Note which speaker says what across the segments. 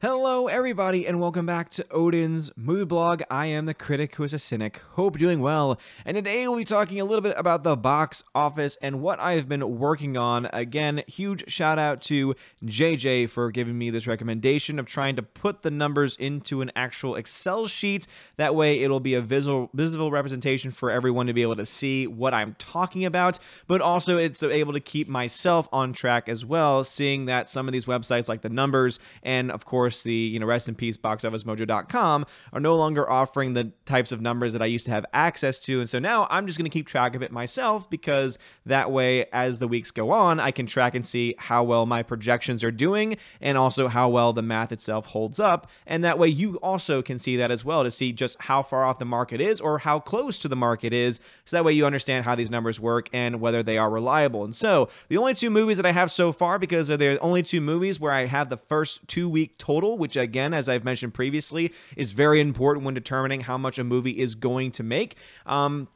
Speaker 1: Hello, everybody, and welcome back to Odin's Movie Blog. I am the critic who is a cynic. Hope you're doing well. And today we'll be talking a little bit about the box office and what I've been working on. Again, huge shout out to JJ for giving me this recommendation of trying to put the numbers into an actual Excel sheet. That way, it'll be a visual, visible representation for everyone to be able to see what I'm talking about. But also, it's able to keep myself on track as well, seeing that some of these websites, like the numbers, and of course, course, the you know rest in peace boxofficemojo.com are no longer offering the types of numbers that I used to have access to, and so now I'm just going to keep track of it myself because that way, as the weeks go on, I can track and see how well my projections are doing, and also how well the math itself holds up, and that way you also can see that as well to see just how far off the market is or how close to the market is, so that way you understand how these numbers work and whether they are reliable. And so the only two movies that I have so far, because they're the only two movies where I have the first two week total total, which again, as I've mentioned previously, is very important when determining how much a movie is going to make. Um,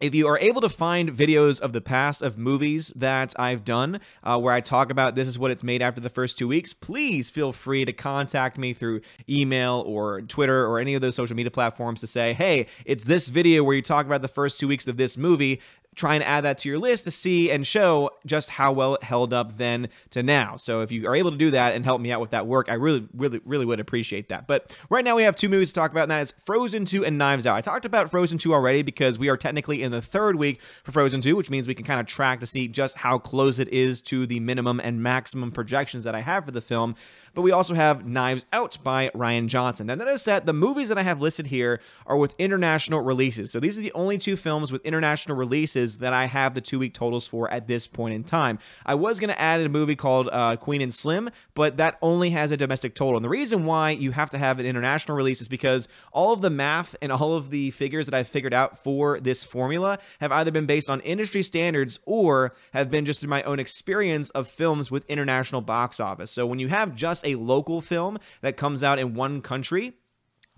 Speaker 1: if you are able to find videos of the past of movies that I've done uh, where I talk about this is what it's made after the first two weeks, please feel free to contact me through email or Twitter or any of those social media platforms to say, hey, it's this video where you talk about the first two weeks of this movie try and add that to your list to see and show just how well it held up then to now. So if you are able to do that and help me out with that work, I really, really, really would appreciate that. But right now we have two movies to talk about, and that is Frozen 2 and Knives Out. I talked about Frozen 2 already because we are technically in the third week for Frozen 2, which means we can kind of track to see just how close it is to the minimum and maximum projections that I have for the film but we also have Knives Out by Rian Johnson. Now, notice that the movies that I have listed here are with international releases. So these are the only two films with international releases that I have the two week totals for at this point in time. I was going to add a movie called uh, Queen and Slim, but that only has a domestic total. And the reason why you have to have an international release is because all of the math and all of the figures that I've figured out for this formula have either been based on industry standards or have been just in my own experience of films with international box office. So when you have just a local film that comes out in one country,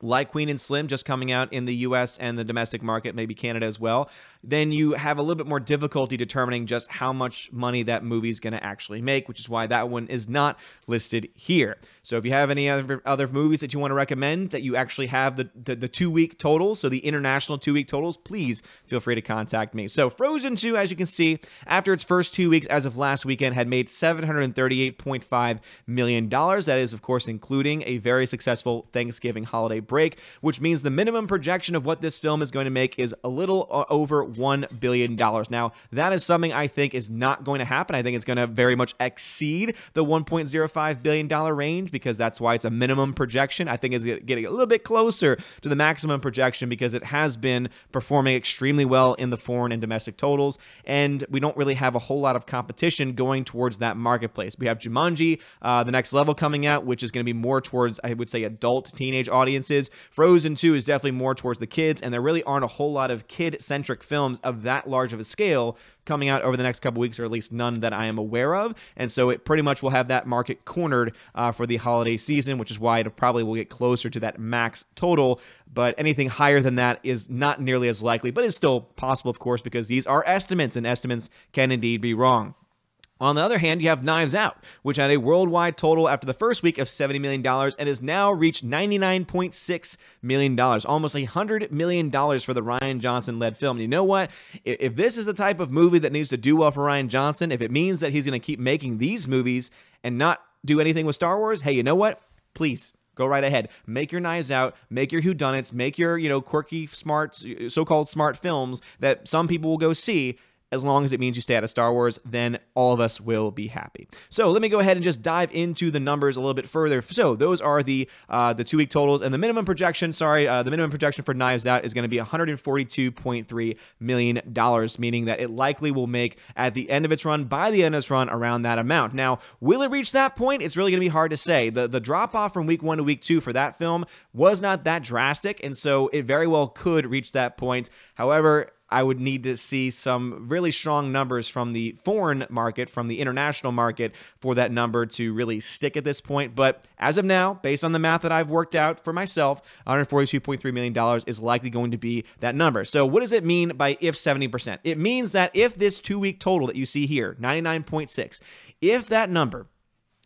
Speaker 1: like Queen and Slim just coming out in the US and the domestic market, maybe Canada as well, then you have a little bit more difficulty determining just how much money that movie is going to actually make, which is why that one is not listed here. So if you have any other other movies that you want to recommend that you actually have the the, the two week totals, so the international two week totals, please feel free to contact me. So Frozen 2, as you can see, after its first two weeks as of last weekend, had made $738.5 million. That is, of course, including a very successful Thanksgiving holiday break, which means the minimum projection of what this film is going to make is a little uh, over $1 billion. Now, that is something I think is not going to happen. I think it's going to very much exceed the $1.05 billion range because that's why it's a minimum projection. I think it's getting a little bit closer to the maximum projection because it has been performing extremely well in the foreign and domestic totals. And we don't really have a whole lot of competition going towards that marketplace. We have Jumanji, uh, the next level coming out, which is going to be more towards, I would say, adult teenage audiences. Frozen 2 is definitely more towards the kids, and there really aren't a whole lot of kid centric films films of that large of a scale coming out over the next couple weeks, or at least none that I am aware of. And so it pretty much will have that market cornered uh, for the holiday season, which is why it probably will get closer to that max total. But anything higher than that is not nearly as likely, but it's still possible, of course, because these are estimates, and estimates can indeed be wrong. On the other hand, you have Knives Out, which had a worldwide total after the first week of $70 million and has now reached $99.6 million, almost $100 million for the Rian Johnson led film. You know what? If this is the type of movie that needs to do well for Rian Johnson, if it means that he's going to keep making these movies and not do anything with Star Wars, hey, you know what? Please Go right ahead. Make your knives out. Make your whodunits. Make your you know quirky, smart, so-called smart films that some people will go see as long as it means you stay out of Star Wars, then all of us will be happy. So let me go ahead and just dive into the numbers a little bit further. So those are the uh, the two week totals, and the minimum projection. Sorry, uh, the minimum projection for Knives Out is going to be 142.3 million dollars, meaning that it likely will make at the end of its run, by the end of its run, around that amount. Now, will it reach that point? It's really going to be hard to say. The the drop off from week one to week two for that film was not that drastic, and so it very well could reach that point. However, I would need to see some really strong numbers from the foreign market, from the international market, for that number to really stick at this point. But as of now, based on the math that I've worked out for myself, $142.3 million is likely going to be that number. So, what does it mean by if 70%? It means that if this two week total that you see here, 99.6, if that number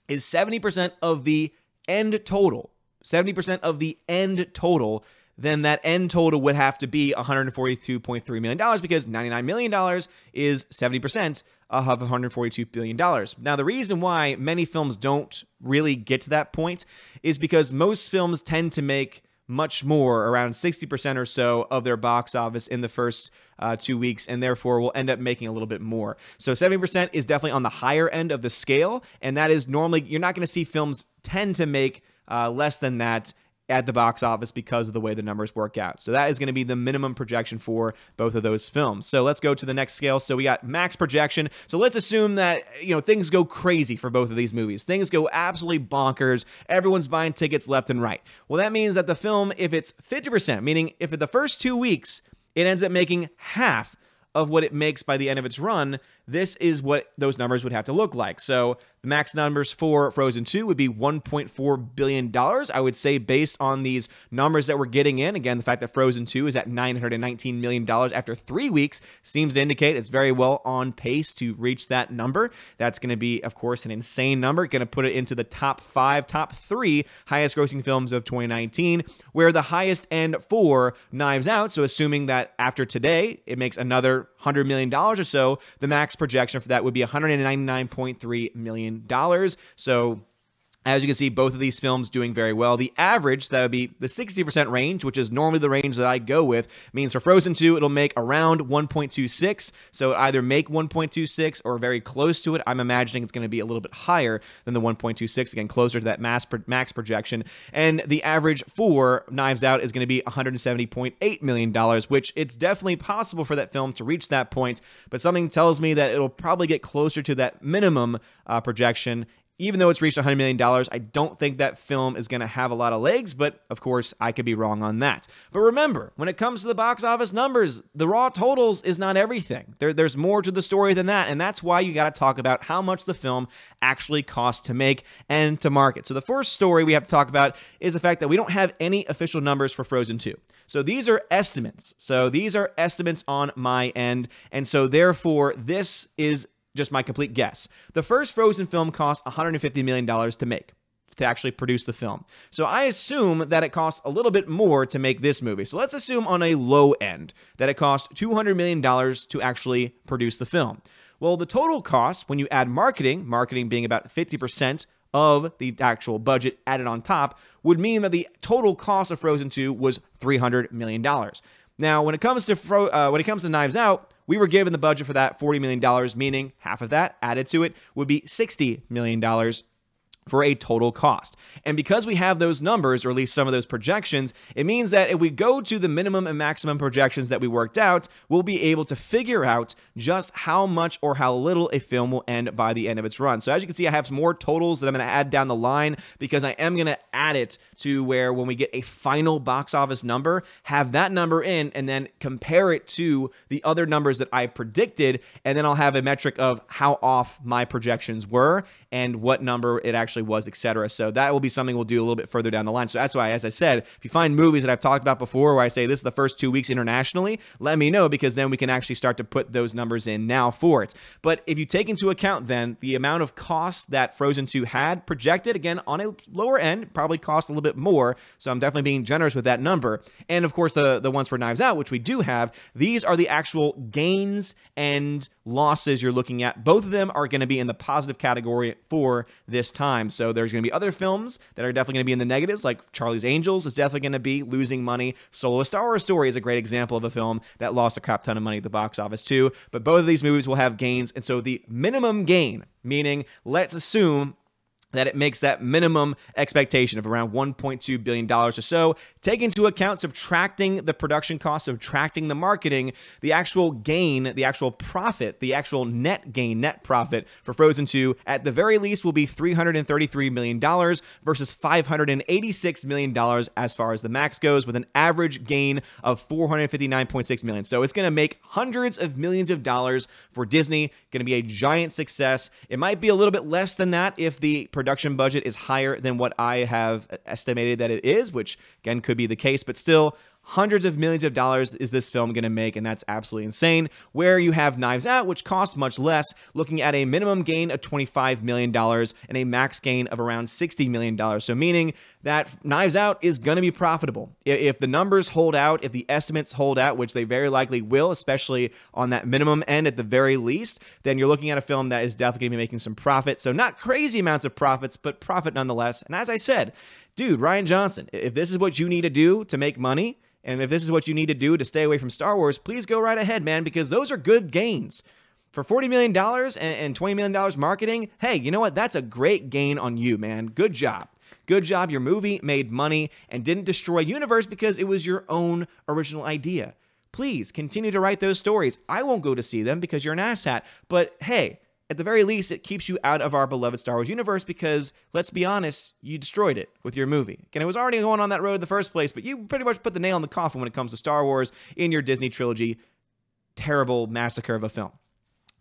Speaker 1: is 70% of the end total, 70% of the end total, then that end total would have to be $142.3 million because $99 million is 70% of $142 billion. Now, the reason why many films don't really get to that point is because most films tend to make much more, around 60% or so of their box office in the first uh, two weeks, and therefore will end up making a little bit more. So 70% is definitely on the higher end of the scale, and that is normally, you're not going to see films tend to make uh, less than that at the box office because of the way the numbers work out. So that is going to be the minimum projection for both of those films. So let's go to the next scale. So we got max projection. So let's assume that, you know, things go crazy for both of these movies. Things go absolutely bonkers. Everyone's buying tickets left and right. Well, that means that the film, if it's 50%, meaning if in the first 2 weeks it ends up making half of what it makes by the end of its run, this is what those numbers would have to look like. So the max numbers for Frozen 2 would be $1.4 billion. I would say, based on these numbers that we're getting in, again, the fact that Frozen 2 is at $919 million after three weeks seems to indicate it's very well on pace to reach that number. That's going to be, of course, an insane number. Going to put it into the top five, top three highest grossing films of 2019, where the highest end for Knives Out, so assuming that after today it makes another $100 million or so, the max projection for that would be $199.3 million. So as you can see, both of these films doing very well. The average, that would be the 60% range, which is normally the range that I go with, means for Frozen 2, it'll make around 1.26. So either make 1.26 or very close to it. I'm imagining it's going to be a little bit higher than the 1.26, again, closer to that mass max projection. And the average for Knives Out is going to be $170.8 million, which it's definitely possible for that film to reach that point. But something tells me that it'll probably get closer to that minimum uh, projection even though it's reached $100 million, I don't think that film is going to have a lot of legs, but of course, I could be wrong on that. But remember, when it comes to the box office numbers, the raw totals is not everything. There, there's more to the story than that, and that's why you got to talk about how much the film actually costs to make and to market. So the first story we have to talk about is the fact that we don't have any official numbers for Frozen 2. So these are estimates. So these are estimates on my end, and so therefore, this is just my complete guess. The first Frozen film cost $150 million to make to actually produce the film. So I assume that it costs a little bit more to make this movie. So let's assume on a low end that it cost $200 million to actually produce the film. Well, the total cost when you add marketing, marketing being about 50% of the actual budget added on top, would mean that the total cost of Frozen 2 was $300 million. Now, when it comes to Fro- uh, when it comes to Knives Out, we were given the budget for that $40 million, meaning half of that added to it would be $60 million for a total cost. And because we have those numbers, or at least some of those projections, it means that if we go to the minimum and maximum projections that we worked out, we'll be able to figure out just how much or how little a film will end by the end of its run. So as you can see, I have some more totals that I'm going to add down the line because I am going to add it to where when we get a final box office number, have that number in and then compare it to the other numbers that I predicted. And then I'll have a metric of how off my projections were and what number it actually was, etc. So that will be something we'll do a little bit further down the line. So that's why, as I said, if you find movies that I've talked about before where I say this is the first two weeks internationally, let me know because then we can actually start to put those numbers in now for it. But if you take into account then the amount of cost that Frozen 2 had projected, again, on a lower end, probably cost a little bit more. So I'm definitely being generous with that number. And of course, the, the ones for Knives Out, which we do have, these are the actual gains and losses you're looking at. Both of them are going to be in the positive category for this time. So there's going to be other films that are definitely going to be in the negatives, like Charlie's Angels is definitely going to be losing money. Solo A Star Wars Story is a great example of a film that lost a crap ton of money at the box office too. But both of these movies will have gains. And so the minimum gain, meaning let's assume that it makes that minimum expectation of around $1.2 billion or so. Take into account subtracting the production costs, subtracting the marketing, the actual gain, the actual profit, the actual net gain, net profit for Frozen 2 at the very least will be $333 million versus $586 million as far as the max goes, with an average gain of 459.6 million. So it's going to make hundreds of millions of dollars for Disney, going to be a giant success. It might be a little bit less than that if the production budget is higher than what I have estimated that it is, which again could be the case, but still hundreds of millions of dollars is this film going to make, and that's absolutely insane. Where you have Knives Out, which costs much less, looking at a minimum gain of $25 million and a max gain of around $60 million. So, meaning that Knives Out is going to be profitable. If the numbers hold out, if the estimates hold out, which they very likely will, especially on that minimum end at the very least, then you're looking at a film that is definitely going to be making some profit. So, not crazy amounts of profits, but profit nonetheless. And as I said, dude, Rian Johnson, if this is what you need to do to make money, and if this is what you need to do to stay away from Star Wars, please go right ahead, man, because those are good gains. For $40 million and $20 million marketing, hey, you know what? That's a great gain on you, man. Good job. Good job. Your movie made money and didn't destroy universe because it was your own original idea. Please continue to write those stories. I won't go to see them because you're an asshat, but hey, at the very least, it keeps you out of our beloved Star Wars universe because, let's be honest, you destroyed it with your movie. And it was already going on that road in the first place, but you pretty much put the nail in the coffin when it comes to Star Wars in your Disney trilogy. Terrible massacre of a film.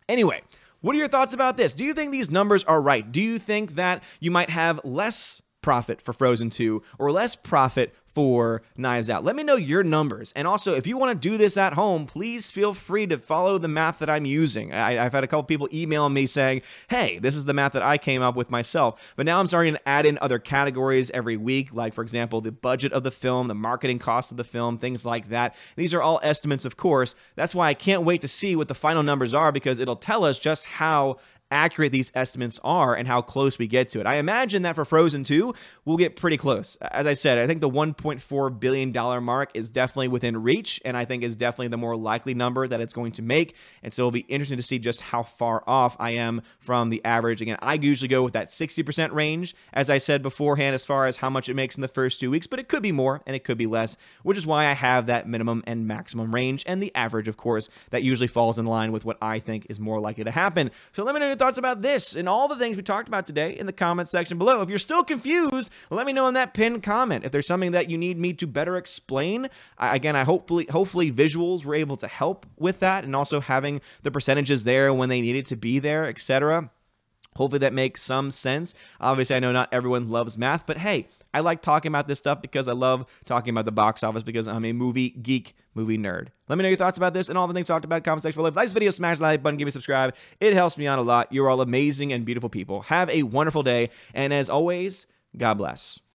Speaker 1: Anyway, what are your thoughts about this? Do you think these numbers are right? Do you think that you might have less profit for Frozen 2 or less profit for Knives Out. Let me know your numbers. And also, if you want to do this at home, please feel free to follow the math that I'm using. I, have had a couple people email me saying, hey, this is the math that I came up with myself. But now I'm starting to add in other categories every week, like, for example, the budget of the film, the marketing cost of the film, things like that. These are all estimates, of course. That's why I can't wait to see what the final numbers are because it'll tell us just how accurate these estimates are and how close we get to it. I imagine that for Frozen 2, we'll get pretty close. As I said, I think the $1.4 billion mark is definitely within reach, and I think is definitely the more likely number that it's going to make. And so it'll be interesting to see just how far off I am from the average. Again, I usually go with that 60% range, as I said beforehand, as far as how much it makes in the first two weeks, but it could be more and it could be less, which is why I have that minimum and maximum range and the average, of course, that usually falls in line with what I think is more likely to happen. So let me know thoughts about this and all the things we talked about today in the comments section below. If you're still confused, let me know in that pinned comment. If there's something that you need me to better explain, I, again, I hopefully hopefully visuals were able to help with that, and also having the percentages there when they needed to be there, etc. Hopefully that makes some sense. Obviously, I know not everyone loves math, but hey, I like talking about this stuff because I love talking about the box office because I'm a movie geek, movie nerd. Let me know your thoughts about this and all the things talked about. Comment section below. If you like this video, smash the like button, give me a subscribe. It helps me out a lot. You're all amazing and beautiful people. Have a wonderful day. And as always, God bless.